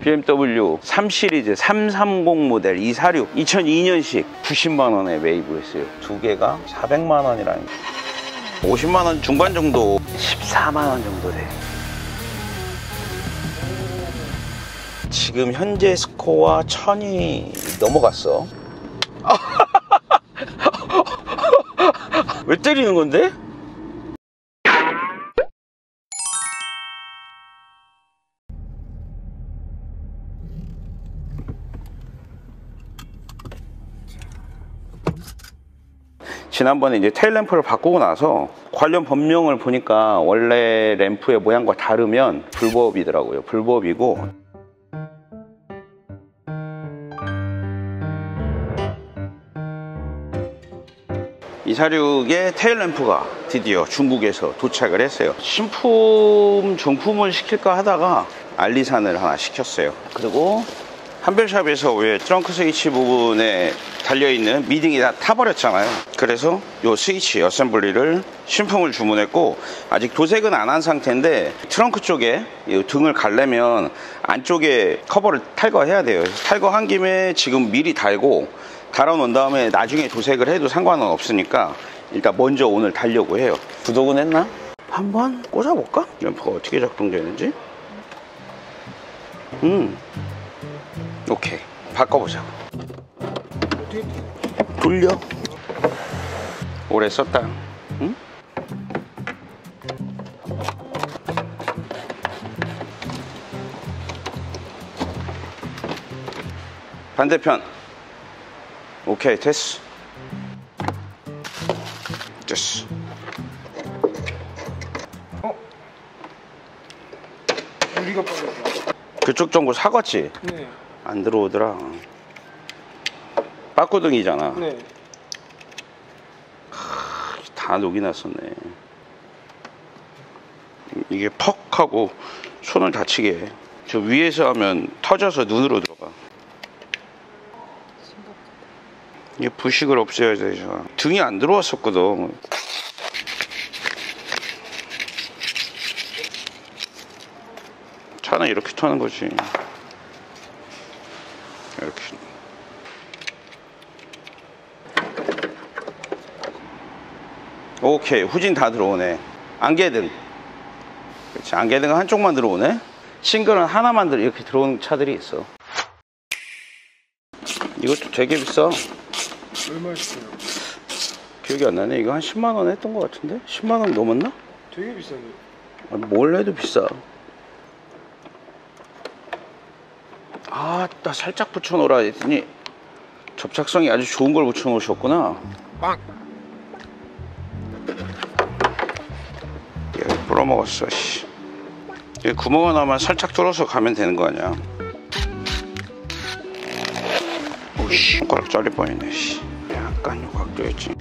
BMW 3 시리즈 330 모델 246 2002년식 90만 원에 매입을 했어요. 두 개가 400만 원이라는 50만 원 중반 정도 14만 원 정도 돼. 지금 현재 스코어 1000이 넘어갔어. 왜 때리는 건데? 지난번에 이제 테일 램프를 바꾸고 나서 관련 법령을 보니까 원래 램프의 모양과 다르면 불법이더라고요. 불법이고 246의 테일 램프가 드디어 중국에서 도착을 했어요. 신품, 중품을 시킬까 하다가 알리산을 하나 시켰어요. 그리고 한별샵에서 왜 트렁크 스위치 부분에 달려있는 미딩이 다 타버렸잖아요. 그래서 이 스위치 어셈블리를 신품을 주문했고 아직 도색은 안 한 상태인데 트렁크 쪽에 이 등을 갈려면 안쪽에 커버를 탈거해야 돼요. 탈거한 김에 지금 미리 달고 달아놓은 다음에 나중에 도색을 해도 상관은 없으니까 일단 먼저 오늘 달려고 해요. 구독은 했나? 한번 꽂아볼까? 램프가 어떻게 작동되는지? 음. 오케이. 바꿔보자고. 돌려. 오래 썼다. 응? 반대편. 오케이, 됐어. 됐어. 유리가 빠졌어. 그쪽 정보 사갔지? 네. 안 들어오더라. 빠꾸등이잖아. 네. 다 녹이 났었네. 이게 퍽 하고 손을 다치게 해. 저 위에서 하면 터져서 눈으로 들어가. 이게 부식을 없애야 되잖아. 등이 안 들어왔었거든. 차는 이렇게 타는 거지. 이렇게. 오케이 후진 다 들어오네 안개등 그렇지 안개등은 한쪽만 들어오네 싱글은 하나만 들어 이렇게 들어오는 차들이 있어 이것도 되게 비싸 얼마였어요? 기억이 안 나네 이거 한 10만 원 했던 것 같은데 10만 원 넘었나? 되게 비싸네. 아, 뭘 해도 비싸 아나 살짝 붙여 놓으라 했더니 접착성이 아주 좋은 걸 붙여 놓으셨구나 빵. 여기 불어먹었어 씨. 여기 구멍 하나만 살짝 뚫어서 가면 되는 거 아니야 오씨 손가락 잘릴 뻔했네 씨. 약간 요 각도였지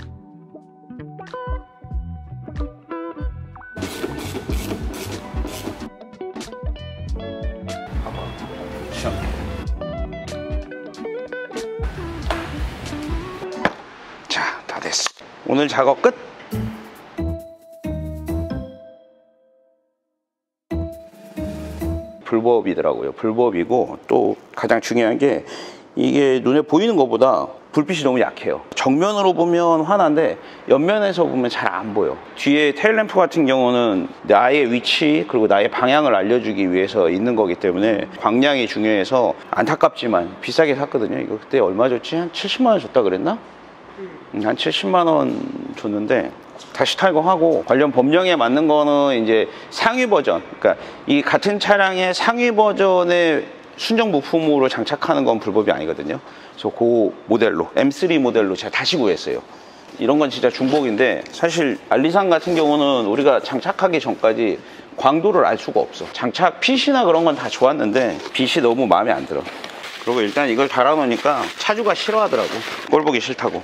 오늘 작업 끝. 불법이더라고요. 불법이고 또 가장 중요한 게 이게 눈에 보이는 것보다 불빛이 너무 약해요. 정면으로 보면 환한데 옆면에서 보면 잘 안 보여. 뒤에 테일램프 같은 경우는 나의 위치 그리고 나의 방향을 알려주기 위해서 있는 거기 때문에 광량이 중요해서 안타깝지만 비싸게 샀거든요. 이거 그때 얼마 줬지? 한 70만 원 줬다 그랬나? 음, 한 70만 원 줬는데 다시 탈거하고 관련 법령에 맞는 거는 이제 상위 버전. 그러니까 이 같은 차량의 상위 버전의 순정 부품으로 장착하는 건 불법이 아니거든요. 그래서 그 모델로 M3 모델로 제가 다시 구했어요. 이런 건 진짜 중복인데 사실 알리산 같은 경우는 우리가 장착하기 전까지 광도를 알 수가 없어. 장착 핏이나 그런 건 다 좋았는데 빛이 너무 마음에 안 들어. 그리고 일단 이걸 달아놓으니까 차주가 싫어하더라고. 꼴 보기 싫다고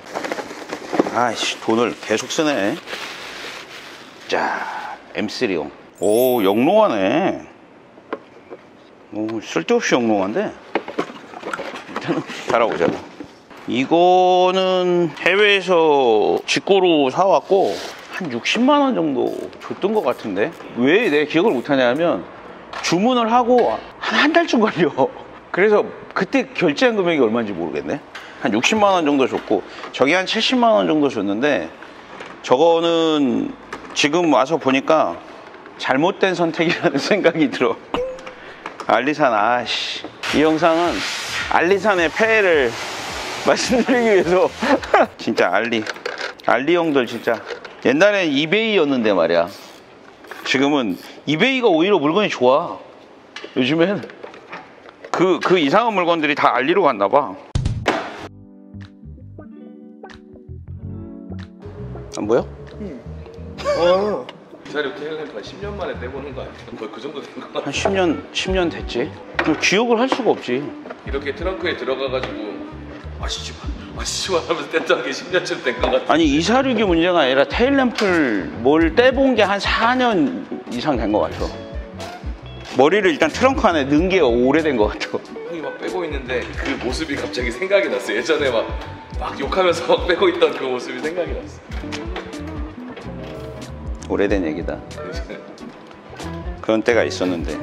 아이씨 돈을 계속 쓰네. 자 M3용 오 영롱하네. 오 쓸데없이 영롱한데? 일단은 달아보자고 이거는 해외에서 직구로 사왔고 한 60만 원 정도 줬던 것 같은데? 왜 내 기억을 못하냐면 주문을 하고 한 한 달 쯤 걸려. 그래서 그때 결제한 금액이 얼마인지 모르겠네. 한 60만 원 정도 줬고 저기 한 70만 원 정도 줬는데 저거는 지금 와서 보니까 잘못된 선택이라는 생각이 들어. 알리산 아씨. 이 영상은 알리산의 폐해를 말씀드리기 위해서. 진짜 알리 알리 형들 진짜. 옛날엔 이베이였는데 말이야. 지금은 이베이가 오히려 물건이 좋아. 요즘엔. 그, 그 이상한 물건들이 다 알리로 갔나 봐 안 보여? 어. 이사료 테일램프 한 10년 만에 떼보는 거 아니야? 거의 그 정도 된거 같아 한 10년 10년 됐지 기억을 할 수가 없지 이렇게 트렁크에 들어가가지고 아시지 마 아시지 마 하면서 뗐던 게 10년쯤 된거 같아 아니 이사륙이 문제가 아니라 테일램프를 뭘 떼본 게 한 4년 이상 된 것 같아. 머리를 일단 트렁크 안에 넣은 게 오래된 것 같아. 형이 막 빼고 있는데 그 모습이 갑자기 생각이 났어 예전에 막, 막 욕하면서 막 빼고 있던 그 모습이 생각이 났어 오래된 얘기다. 그런 때가 있었는데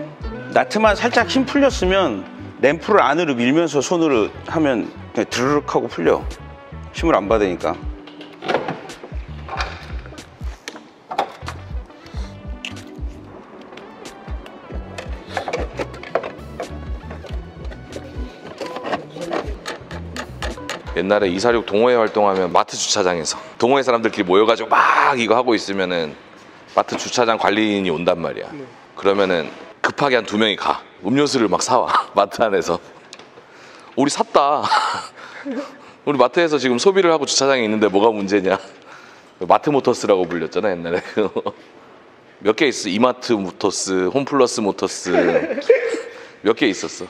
나트만 살짝 힘 풀렸으면 램프를 안으로 밀면서 손으로 하면 그냥 드르륵 하고 풀려. 힘을 안 받으니까. 옛날에 이사륙 동호회 활동하면 마트 주차장에서 동호회 사람들끼리 모여가지고 막 이거 하고 있으면은 마트 주차장 관리인이 온단 말이야. 그러면은 급하게 한 두 명이 가. 음료수를 막 사와. 마트 안에서. 우리 샀다. 우리 마트에서 지금 소비를 하고 주차장에 있는데 뭐가 문제냐. 마트 모터스라고 불렸잖아 옛날에. 몇 개 있어. 이마트 모터스, 홈플러스 모터스. 몇 개 있었어.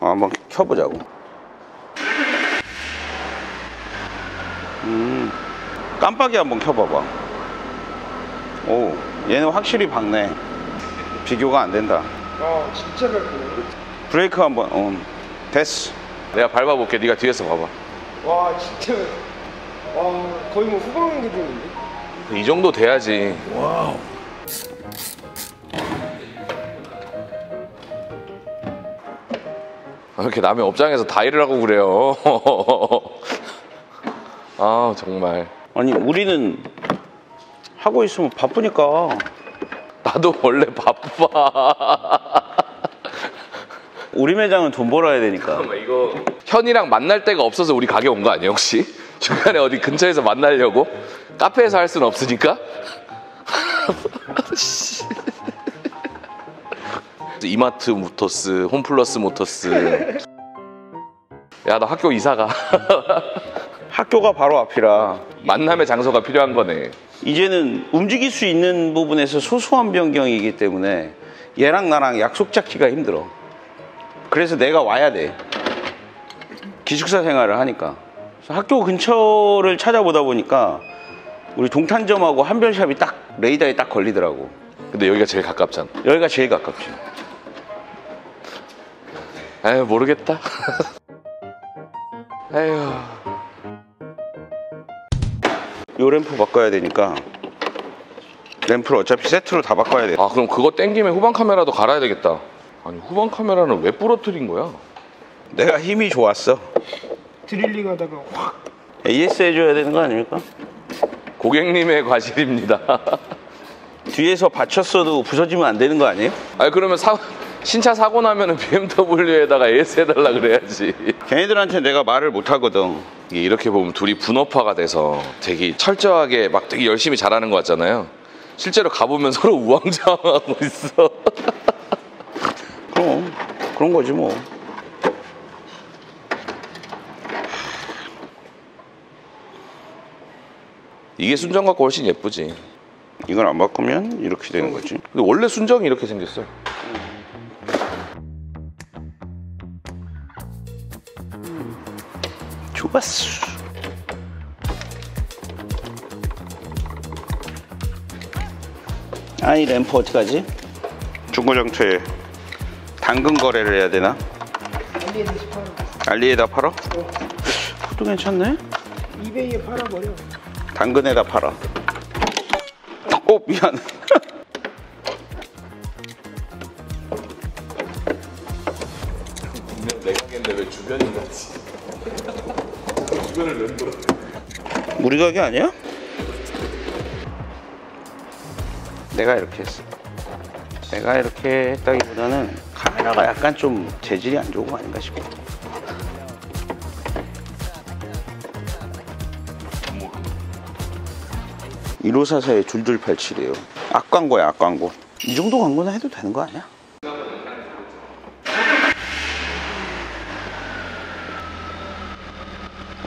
어, 한번 켜보자고. 음, 깜빡이 한번 켜봐봐. 오, 얘는 확실히 밝네. 비교가 안 된다. 아 진짜 밝구나. 브레이크 한번, 어, 됐어. 내가 밟아볼게. 네가 뒤에서 봐봐. 와 진짜. 와 거의 뭐 후방 기준인데. 이 정도 돼야지. 아, 이렇게 남의 업장에서 다 일을 하고 그래요. 아 정말 아니, 우리는 하고 있으면 바쁘니까. 나도 원래 바빠. 우리 매장은 돈 벌어야 되니까. 이거 현이랑 만날 데가 없어서 우리 가게 온 거 아니에요 혹시? 중간에 어디 근처에서 만나려고? 카페에서 할 수는 없으니까? 이마트 모터스, 홈플러스 모터스. 야, 너 학교 이사가. 학교가 바로 앞이라. 만남의 장소가 필요한 거네. 이제는 움직일 수 있는 부분에서 소소한 변경이기 때문에 얘랑 나랑 약속 잡기가 힘들어. 그래서 내가 와야 돼. 기숙사 생활을 하니까. 그래서 학교 근처를 찾아보다 보니까 우리 동탄점하고 한별샵이 딱 레이더에 딱 걸리더라고. 근데 여기가 제일 가깝잖아. 여기가 제일 가깝지. 에휴, 모르겠다. 에휴. 요 램프 바꿔야 되니까 램프를 어차피 세트로 다 바꿔야 돼. 아, 그럼 그거 땡김에 후방 카메라도 갈아야 되겠다. 아니, 후방 카메라는 왜 부러뜨린 거야? 내가 힘이 좋았어. 드릴링 하다가 확. AS 해줘야 되는 거 아닙니까? 고객님의 과실입니다. 뒤에서 받쳤어도 부서지면 안 되는 거 아니에요? 아니 그러면 사, 신차 사고 나면은 BMW에다가 AS 해달라 그래야지. 걔네들한테 내가 말을 못 하거든. 이렇게 보면 둘이 분업화가 돼서 되게 철저하게 막 되게 열심히 잘하는 것 같잖아요. 실제로 가보면 서로 우왕좌왕하고 있어. 그럼 그런 거지 뭐. 이게 순정 갖고 훨씬 예쁘지. 이걸 안 바꾸면 이렇게 되는 거지. 근데 원래 순정이 이렇게 생겼어. 왔슈 아니 램프 어떡하지? 중고장터에 당근 거래를 해야 되나? 알리에다 팔아? 알리에다 팔아? 그것도 괜찮네 이베이에 팔아버려 당근에다 팔아 어 미안 내가 겠는데왜 주변인 같지 주변을 왜 돌아? 우리 가게 아니야? 내가 이렇게 했어. 내가 이렇게 했다기보다는 카메라가 약간 좀 재질이 안 좋은 거 아닌가 싶어. 뭐 1544에 줄줄 팔치래요. 악광고야, 악광고. 이 정도 광고는 해도 되는 거 아니야?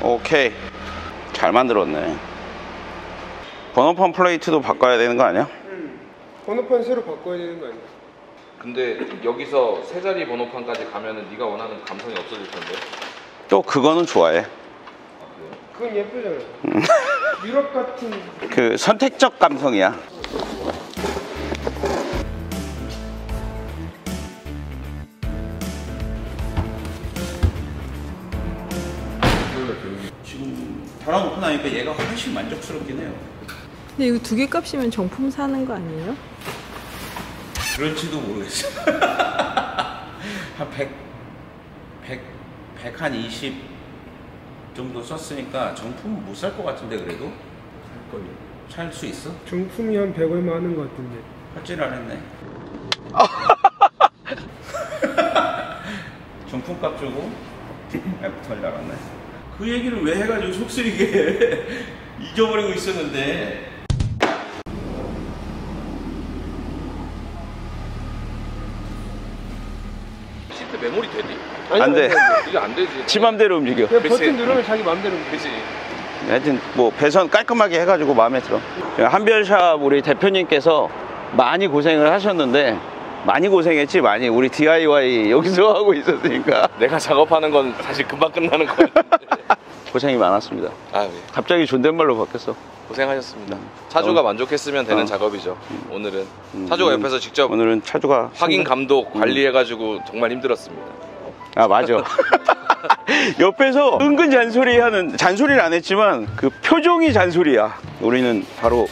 오케이. 잘 만들었네. 번호판 플레이트도 바꿔야 되는 거 아니야? 번호판 새로 바꿔야 되는 거 아니야? 근데 여기서 세 자리 번호판까지 가면은 네가 원하는 감성이 없어질 텐데. 또 그거는 좋아해. 그건 예쁘잖아. 유럽 같은 그 선택적 감성이야. 달아놓고 나니까 얘가 훨씬 만족스럽긴 해요. 근데 이거 두 개 값이면 정품 사는 거 아니에요? 그럴지도 모르겠어. 한 100, 100, 100, 한 20 정도 썼으니까 정품은 못 살 것 같은데 그래도? 살수 있어? 정품이 한 100 얼마 하는 거 같은데. 할줄 알았네. 정품값 주고 애프터를 나갔네. 그 얘기를 왜 해가지고 속쓰리게 잊어버리고 있었는데. 시트 메모리 되니? 안 돼. 이게 안 되지. 지 맘대로 움직여. 그냥 글쎄. 버튼 누르면 자기 맘대로 움직여. 그지. 하여튼 뭐 배선 깔끔하게 해가지고 마음에 들어. 한별샵 우리 대표님께서 많이 고생을 하셨는데 많이 고생했지 많이 우리 DIY 여기서 하고 있었으니까 내가 작업하는 건 사실 금방 끝나는 거야. 고생이 많았습니다. 아, 네. 갑자기 존댓말로 바뀌었어. 고생하셨습니다. 차주가 어. 만족했으면 되는 어. 작업이죠. 오늘은 음, 차주가 옆에서 직접 오늘은 차주가 확인 감독 관리해가지고 정말 힘들었습니다. 아 맞아. 옆에서 은근 잔소리 하는 잔소리를 안 했지만 그 표정이 잔소리야. 우리는 바로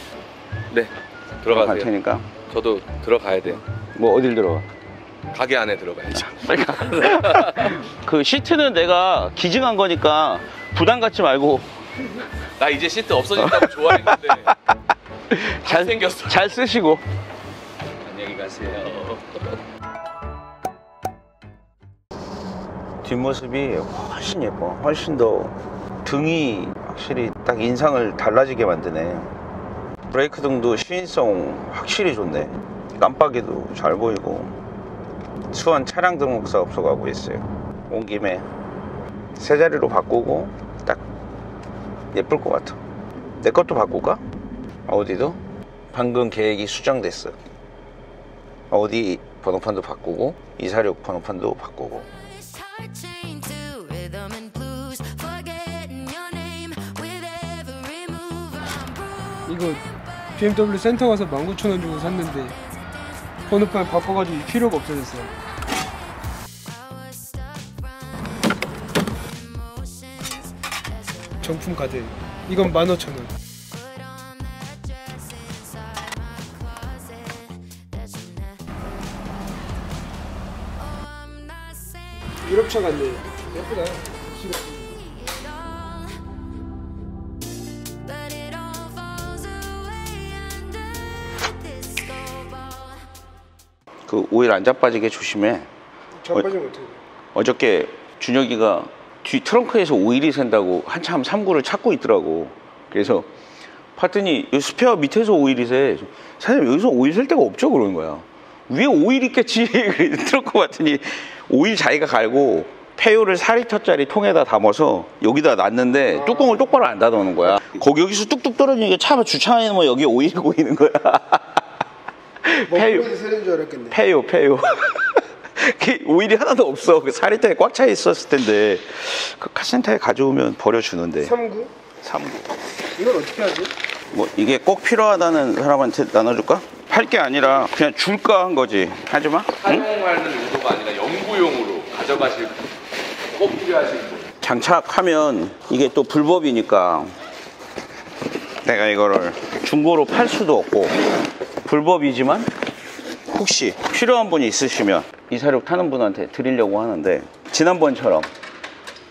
네, 갈 들어가세요. 테니까 저도 들어가야 돼요. 뭐 어딜 들어가? 가게 안에 들어가야죠. 그 시트는 내가 기증한 거니까 부담 갖지 말고 나 이제 시트 없어진다고 좋아했는데 잘 생겼어. 잘 쓰시고 안녕히 가세요. 뒷모습이 훨씬 예뻐. 훨씬 더 등이 확실히 딱 인상을 달라지게 만드네. 브레이크 등도 시인성 확실히 좋네. 깜빡이도 잘 보이고. 수원 차량 등록 사업 소 가고 있어요. 온 김에 세 자리로 바꾸고 딱 예쁠 것 같아. 내 것도 바꿀까? 어디도? 방금 계획이 수정됐어. 어디 번호판도 바꾸고 246 번호판도 바꾸고. 이거 BMW 센터 가서 19,000원 주고 샀는데 번호판 바꿔가지고 필요가 없어졌어요. 정품 카드. 이건 15,000원. Put on that dress inside my closet. That you never. Oh, I'm not saying 유럽차 같네. 예쁘다. 그 오일 안 자빠지게 조심해. 자빠지면 어떻게 돼? 어저께 준혁이가 뒤 트렁크에서 오일이 샌다고 한참 삼구를 찾고 있더라고. 그래서 봤더니 이 스페어 밑에서 오일이 새. 사장님 여기서 오일 샐 데가 없죠? 그러는 거야. 위에 오일 있겠지. 트렁크 봤더니 오일 자기가 갈고 폐유를 4리터짜리 통에다 담아서 여기다 놨는데 뚜껑을 똑바로 안 닫아놓는 거야. 거기 여기서 뚝뚝 떨어지니까 차 주차장에 뭐 여기 오일이 고이는 거야. 폐유. 폐요, 폐요. 그 오일이 하나도 없어. 그 사리타에 꽉 차 있었을 텐데 그 카센터에 가져오면 버려주는데. 39? 삼구. 이건 어떻게 하지? 뭐 이게 꼭 필요하다는 사람한테 나눠줄까? 팔 게 아니라 그냥 줄까 한 거지. 하지 마. 응? 사용하는 용도가 아니라 연구용으로 가져가실 꼭 필요하신 분. 장착하면 이게 또 불법이니까 내가 이거를 중고로 팔 수도 없고 불법이지만 혹시 필요한 분이 있으시면 이 사륙 타는 분한테 드리려고 하는데 지난번처럼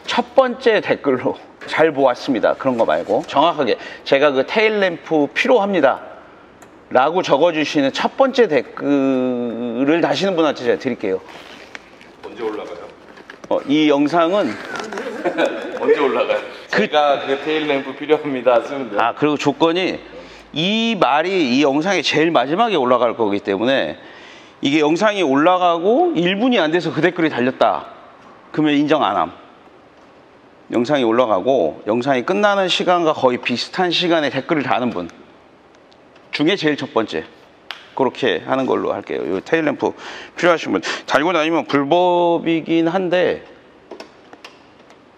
첫 번째 댓글로 잘 보았습니다. 그런 거 말고 정확하게 제가 그 테일 램프 필요합니다. 라고 적어주시는 첫 번째 댓글을 다시는 분한테 제가 드릴게요. 언제 올라가요? 어, 이 영상은 언제 올라가요? 제가 그 테일 램프 필요합니다 쓰면 돼요. 아 그리고 조건이 이 말이 이 영상의 제일 마지막에 올라갈 거기 때문에 이게 영상이 올라가고 1분이 안 돼서 그 댓글이 달렸다. 그러면 인정 안 함. 영상이 올라가고 영상이 끝나는 시간과 거의 비슷한 시간에 댓글을 다는 분 중에 제일 첫 번째 그렇게 하는 걸로 할게요. 이 테일램프 필요하신 분 달고 다니면 불법이긴 한데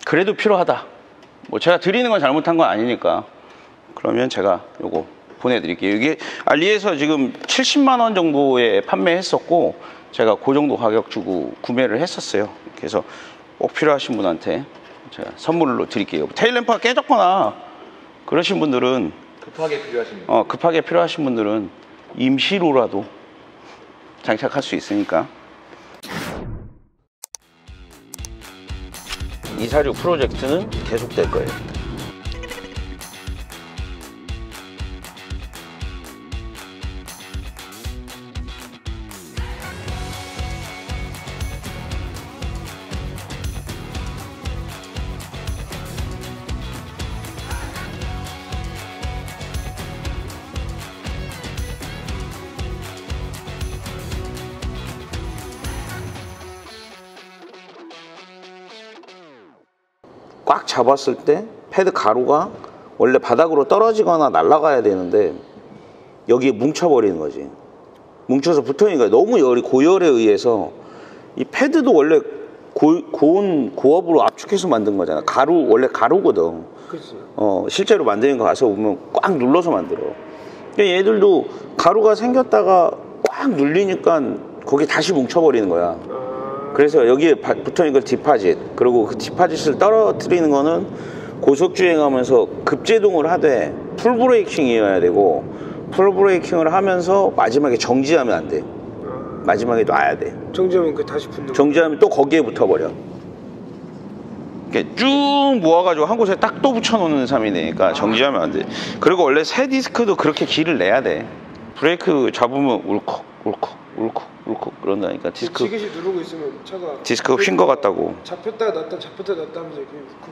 그래도 필요하다. 뭐 제가 드리는 건 잘못한 건 아니니까 그러면 제가 요거 보내드릴게요. 이게 알리에서 지금 70만 원 정도에 판매했었고 제가 그 정도 가격 주고 구매를 했었어요. 그래서 꼭 필요하신 분한테 제가 선물로 드릴게요. 테일램프가 깨졌거나 그러신 분들은 급하게 필요하신 분. 어, 급하게 필요하신 분들은 임시로라도 장착할 수 있으니까. 이사류 프로젝트는 계속될 거예요. 꽉 잡았을 때 패드 가루가 원래 바닥으로 떨어지거나 날아가야 되는데 여기에 뭉쳐버리는 거지. 뭉쳐서 붙어있는 거야. 너무 열이 고열에 의해서 이 패드도 원래 고, 고온 고압으로 압축해서 만든 거잖아. 가루 원래 가루거든. 그렇지. 어, 실제로 만드는 거 가서 보면 꽉 눌러서 만들어. 그러니까 얘들도 가루가 생겼다가 꽉 눌리니까 거기 다시 뭉쳐버리는 거야. 그래서 여기에 바- 붙어 있는 걸 디파짓 그리고 그 디파짓을 떨어뜨리는 거는 고속 주행하면서 급제동을 하되 풀브레이킹이어야 되고 풀브레이킹을 하면서 마지막에 정지하면 안 돼. 마지막에 놔야 돼. 정지하면 그 다시 붙는 거. 정지하면 또 거기에 붙어버려. 이렇게 쭉 모아가지고 한 곳에 딱 또 붙여놓는 셈이 되니까 정지하면 안 돼. 그리고 원래 새 디스크도 그렇게 길을 내야 돼. 브레이크 잡으면 울컥, 울컥, 울컥, 울컥 그런다니까 디스크 지그시 누르고 있으면 차가 디스크 휜것 같다고. 잡혔다 놨다 잡혔다 놨다 하면서 이렇게 그,